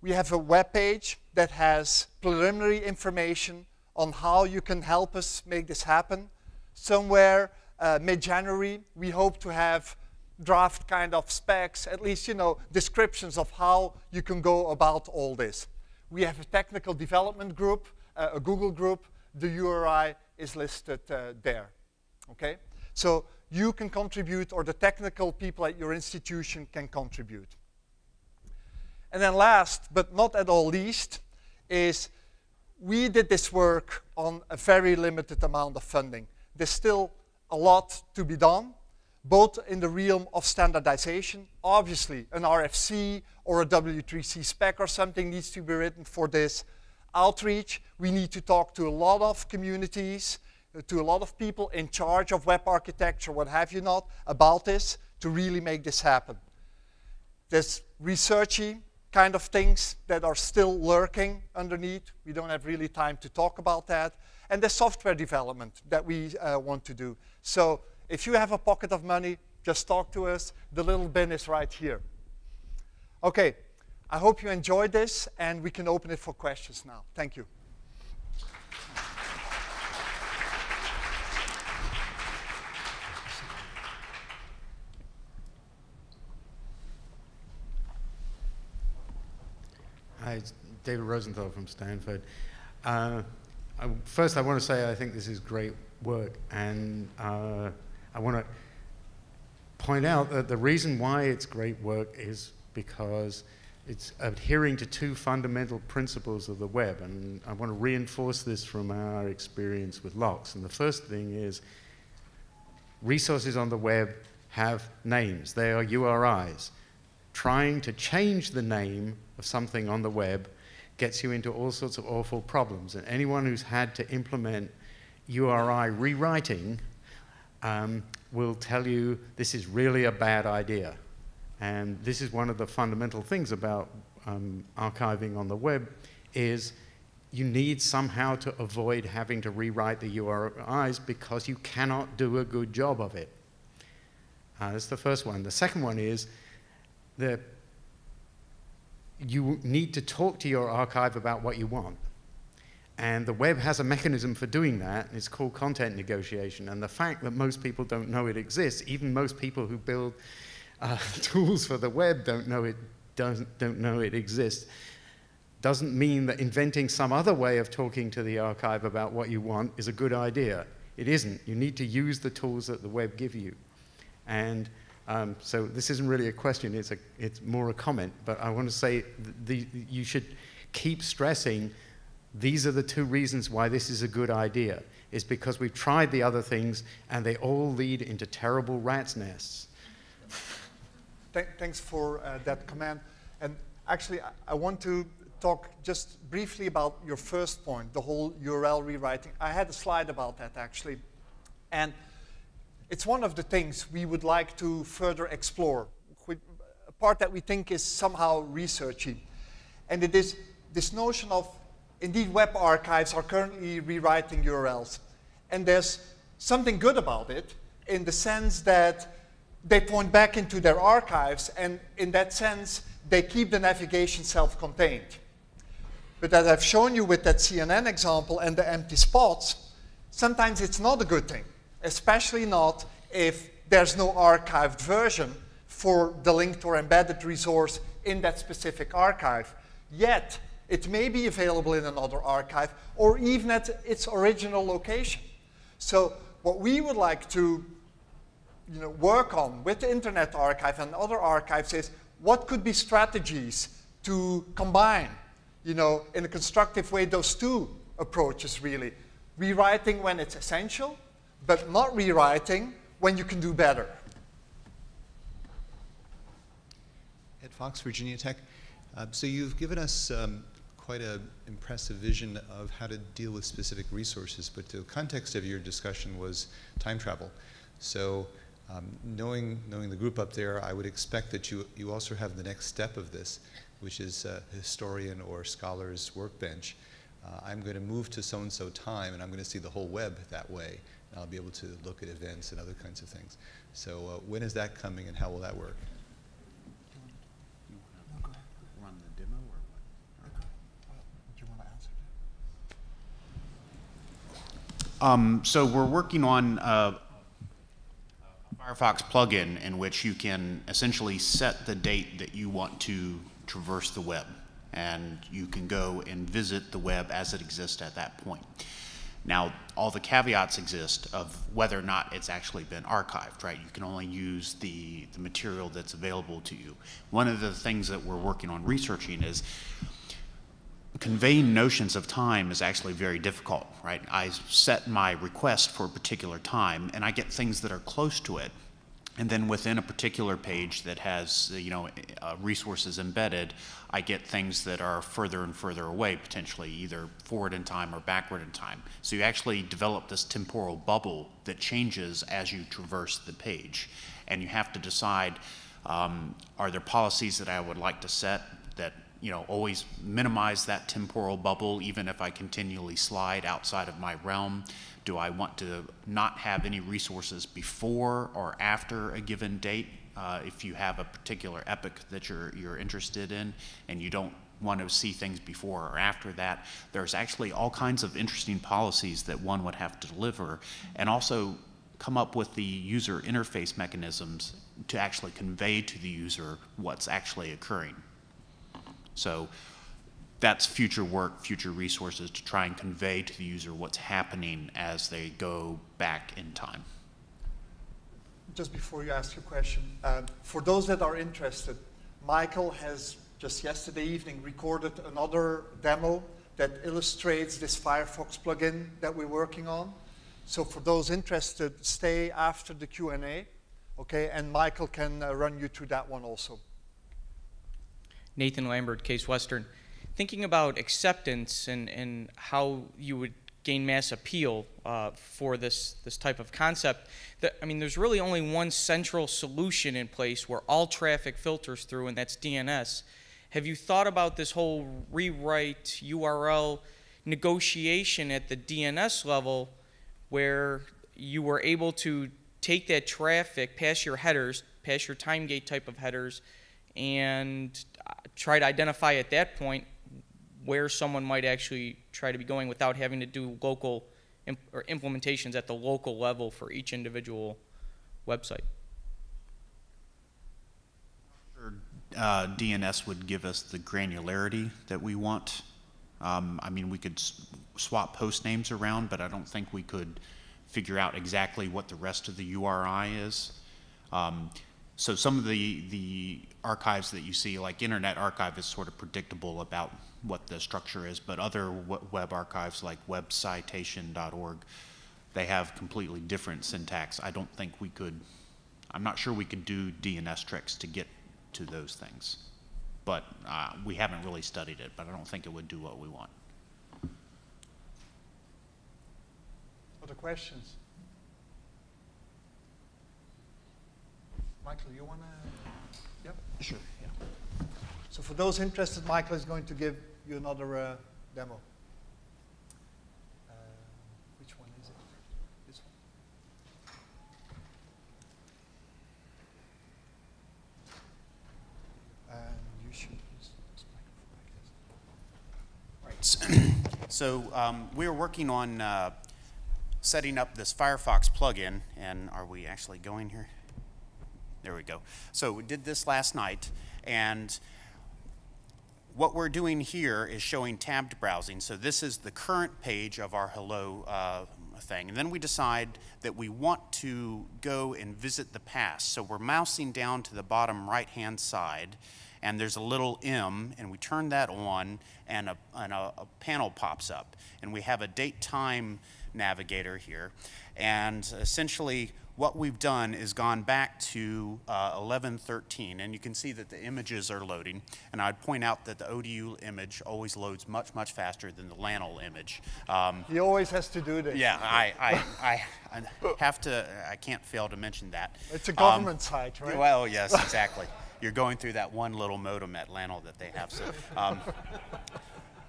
We have a web page that has preliminary information on how you can help us make this happen. Somewhere uh, mid-January, we hope to have draft kind of specs, at least, you know, descriptions of how you can go about all this. We have a technical development group, uh, a Google group. The URI is listed uh, there, okay? So you can contribute, or the technical people at your institution can contribute. And then last, but not at all least, is we did this work on a very limited amount of funding. There's still a lot to be done, both in the realm of standardization. Obviously, an RFC or a W3C spec or something needs to be written for this. Outreach, we need to talk to a lot of communities, to a lot of people in charge of web architecture, what have you not, about this to really make this happen. There's researchy kind of things that are still lurking underneath. We don't have really time to talk about that. And the software development that we uh, want to do. So if you have a pocket of money, just talk to us. The little bin is right here. Okay, I hope you enjoyed this, and we can open it for questions now. Thank you. Hi, David Rosenthal from Stanford. Uh, I, first, I want to say I think this is great work, and uh, I want to point out that the reason why it's great work is because it's adhering to two fundamental principles of the web. And I want to reinforce this from our experience with LOCKSS. And the first thing is resources on the web have names, they are URIs. Trying to change the name of something on the web gets you into all sorts of awful problems. And anyone who's had to implement URI rewriting um, will tell you this is really a bad idea. And this is one of the fundamental things about um, archiving on the web is you need somehow to avoid having to rewrite the URIs because you cannot do a good job of it. Uh, that's the first one. The second one is that you need to talk to your archive about what you want. And the web has a mechanism for doing that, it's called content negotiation. And the fact that most people don't know it exists, even most people who build uh, [laughs] tools for the web don't know it doesn't, don't know it exists, doesn't mean that inventing some other way of talking to the archive about what you want is a good idea. It isn't. You need to use the tools that the web give you. And um, so this isn't really a question, it's, a, it's more a comment. But I want to say the, you should keep stressing these are the two reasons why this is a good idea. Is because we've tried the other things and they all lead into terrible rat's nests. Th thanks for uh, that comment. And actually, I, I want to talk just briefly about your first point, the whole URL rewriting. I had a slide about that actually. And it's one of the things we would like to further explore, a part that we think is somehow researchy. And it is this notion of, indeed, web archives are currently rewriting URLs. And there's something good about it in the sense that they point back into their archives, and in that sense, they keep the navigation self-contained. But as I've shown you with that CNN example and the empty spots, sometimes it's not a good thing especially not if there's no archived version for the linked or embedded resource in that specific archive. Yet, it may be available in another archive or even at its original location. So what we would like to you know, work on with the Internet Archive and other archives is what could be strategies to combine, you know, in a constructive way, those two approaches really. Rewriting when it's essential, but not rewriting when you can do better. Ed Fox, Virginia Tech. Uh, so you've given us um, quite an impressive vision of how to deal with specific resources, but the context of your discussion was time travel. So um, knowing, knowing the group up there, I would expect that you, you also have the next step of this, which is a historian or scholar's workbench. Uh, I'm going to move to so-and-so time, and I'm going to see the whole web that way. I'll be able to look at events and other kinds of things. So uh, when is that coming and how will that work? Run the demo or what? Do you want to answer Um, so we're working on uh, a Firefox plugin in which you can essentially set the date that you want to traverse the web. And you can go and visit the web as it exists at that point. Now, all the caveats exist of whether or not it's actually been archived, right? You can only use the, the material that's available to you. One of the things that we're working on researching is conveying notions of time is actually very difficult, right? I set my request for a particular time and I get things that are close to it and then within a particular page that has, you know, uh, resources embedded, I get things that are further and further away, potentially either forward in time or backward in time. So you actually develop this temporal bubble that changes as you traverse the page. And you have to decide, um, are there policies that I would like to set that you know, always minimize that temporal bubble even if I continually slide outside of my realm? Do I want to not have any resources before or after a given date? Uh, if you have a particular epic that you're, you're interested in and you don't want to see things before or after that, there's actually all kinds of interesting policies that one would have to deliver and also come up with the user interface mechanisms to actually convey to the user what's actually occurring. So that's future work, future resources to try and convey to the user what's happening as they go back in time. just before you ask your question, uh, for those that are interested, Michael has just yesterday evening recorded another demo that illustrates this Firefox plugin that we're working on. So for those interested, stay after the Q&A, okay? And Michael can uh, run you through that one also. Nathan Lambert, Case Western. Thinking about acceptance and, and how you would gain mass appeal uh, for this, this type of concept, that, I mean, there's really only one central solution in place where all traffic filters through, and that's DNS. Have you thought about this whole rewrite URL negotiation at the DNS level where you were able to take that traffic past your headers, past your time gate type of headers, and uh, try to identify at that point where someone might actually try to be going without having to do local imp or implementations at the local level for each individual website. Uh, DNS would give us the granularity that we want. Um, I mean, we could swap host names around, but I don't think we could figure out exactly what the rest of the URI is. Um, so some of the, the archives that you see, like Internet Archive is sort of predictable about what the structure is, but other web archives like webcitation.org, they have completely different syntax. I don't think we could, I'm not sure we could do DNS tricks to get to those things. But uh, we haven't really studied it, but I don't think it would do what we want. Other questions? Michael, you want to? Yep. Sure, yeah. So for those interested, Michael is going to give you another uh, demo. Uh, which one is it? This one. And you should use this microphone like this. Right. [clears throat] so um, we are working on uh, setting up this Firefox plugin, and are we actually going here? There we go. So we did this last night, and what we're doing here is showing tabbed browsing. So this is the current page of our hello uh, thing. And then we decide that we want to go and visit the past. So we're mousing down to the bottom right-hand side, and there's a little M, and we turn that on, and a, and a, a panel pops up. And we have a date-time navigator here. And essentially, what we've done is gone back to uh, 1113, and you can see that the images are loading. And I'd point out that the ODU image always loads much, much faster than the LANL image. Um, he always has to do this. Yeah, I, I, [laughs] I, I, have to, I can't fail to mention that. It's a government um, site, right? Well, yes, [laughs] exactly. You're going through that one little modem at LANL that they have. So, um,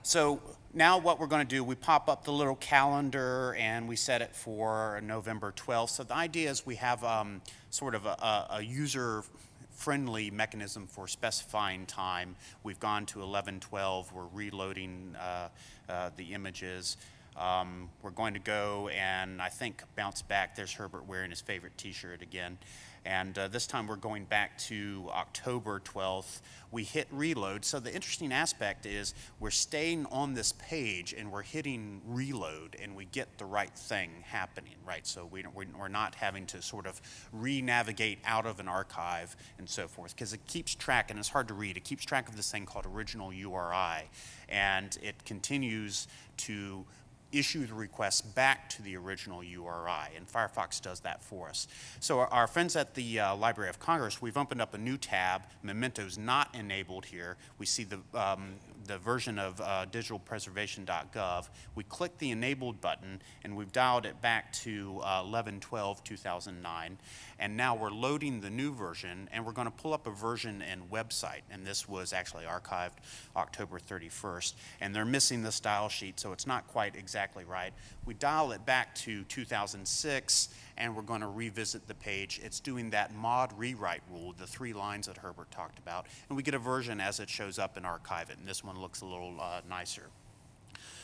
so now what we're going to do, we pop up the little calendar and we set it for November 12th. So the idea is we have um, sort of a, a user friendly mechanism for specifying time. We've gone to 1112, we're reloading uh, uh, the images. Um, we're going to go and I think bounce back. There's Herbert wearing his favorite t-shirt again. And uh, this time we're going back to October 12th. We hit reload. So the interesting aspect is we're staying on this page and we're hitting reload and we get the right thing happening, right? So we we're not having to sort of re-navigate out of an archive and so forth because it keeps track, and it's hard to read, it keeps track of this thing called original URI. And it continues to issue the request back to the original URI, and Firefox does that for us. So our, friends at the uh, Library of Congress, we've opened up a new tab. Memento's not enabled here. We see the, um, the version of uh, digitalpreservation.gov. We click the enabled button, and we've dialed it back to uh, 11-12-2009. And now we're loading the new version, and we're going to pull up a version and website. And this was actually archived October 31st. And they're missing the style sheet, so it's not quite exactly right. We dial it back to 2006, and we're going to revisit the page. It's doing that mod rewrite rule, the three lines that Herbert talked about. And we get a version as it shows up in Archive-It. And this one looks a little uh, nicer.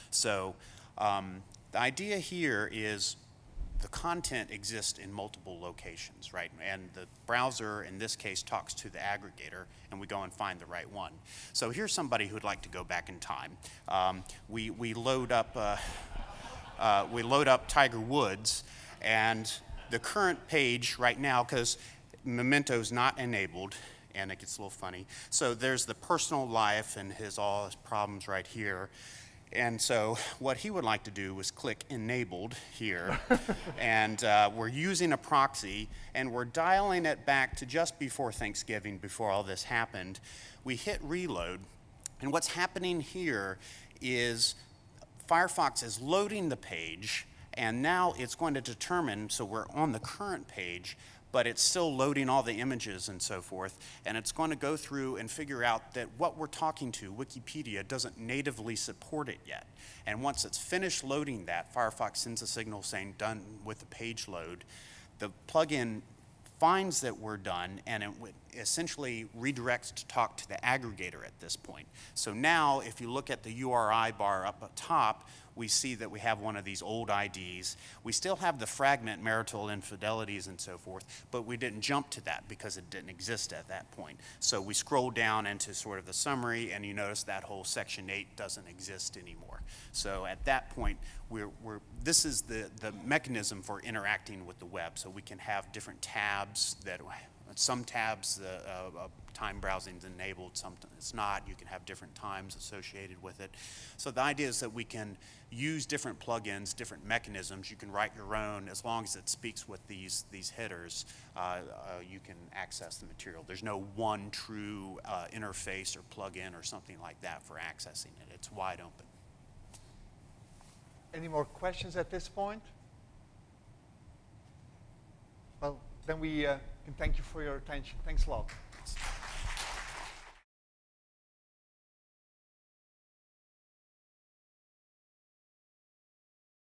So um, the idea here is the content exists in multiple locations, right? And the browser, in this case, talks to the aggregator, and we go and find the right one. So here's somebody who'd like to go back in time. Um, we, we load up, uh, uh, we load up Tiger Woods, and the current page right now, because Memento's not enabled, and it gets a little funny. So there's the personal life and his all his problems right here. And so what he would like to do was click enabled here. [laughs] and uh, we're using a proxy and we're dialing it back to just before Thanksgiving, before all this happened. We hit reload. And what's happening here is Firefox is loading the page and now it's going to determine, so we're on the current page, but it's still loading all the images and so forth. And it's going to go through and figure out that what we're talking to, Wikipedia, doesn't natively support it yet. And once it's finished loading that, Firefox sends a signal saying done with the page load. The plugin finds that we're done and it essentially redirects to talk to the aggregator at this point. So now if you look at the URI bar up at top, we see that we have one of these old IDs. We still have the fragment marital infidelities and so forth, but we didn't jump to that because it didn't exist at that point. So we scroll down into sort of the summary and you notice that whole section 8 doesn't exist anymore. So at that point, we're, we're, this is the, the mechanism for interacting with the web. So we can have different tabs that some tabs, uh, uh, time browsing is enabled, some it's not. You can have different times associated with it. So the idea is that we can use different plugins, different mechanisms. You can write your own as long as it speaks with these, these headers. Uh, uh you can access the material. There's no one true uh, interface or plugin or something like that for accessing it. It's wide open. Any more questions at this point? Well, then we uh, and thank you for your attention. Thanks a lot. Thanks.